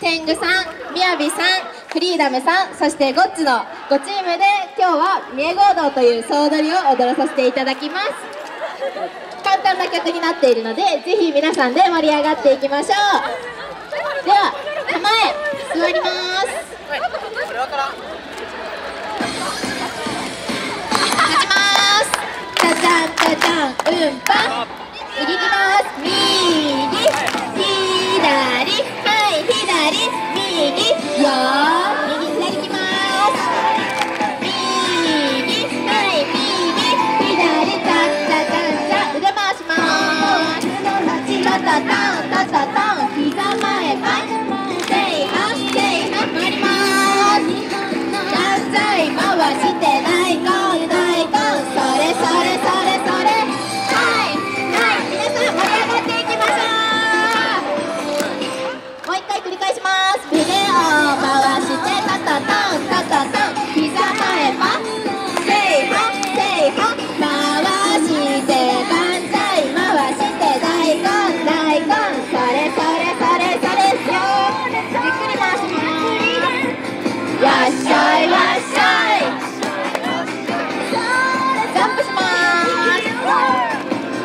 天狗さん、みやびさん、フリーダムさん、そしてゴッチの5チームで今日は三重合同という総踊りを踊らさせていただきます。簡単な曲になっているので、ぜひ皆さんで盛り上がっていきましょう。では、構え、座ります。立ちます。じゃゃんゃゃん、うんぱ。いきます。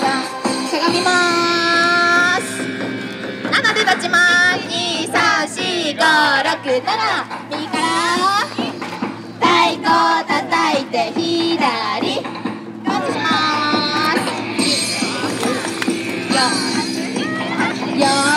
さんしゃがみまーすなので立ちます二、三、四、五、六、七右から。太鼓叩いて左パンチします。よ。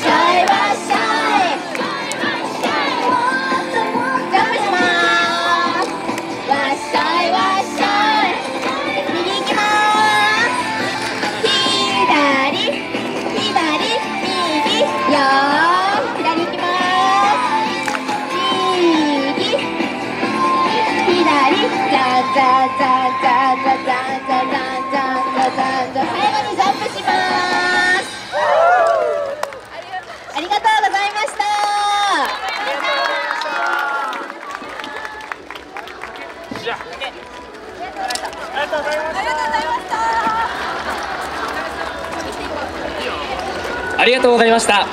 sky. ありがとうございました。